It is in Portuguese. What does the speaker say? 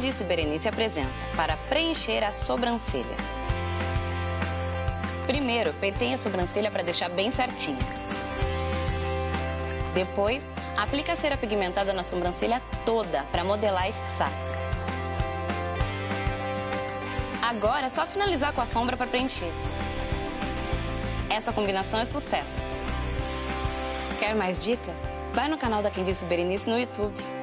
Disse Berenice apresenta para preencher a sobrancelha. Primeiro, penteie a sobrancelha para deixar bem certinha. Depois, aplique a cera pigmentada na sobrancelha toda para modelar e fixar. Agora é só finalizar com a sombra para preencher. Essa combinação é sucesso. Quer mais dicas? Vai no canal da Quem Disse Berenice no YouTube.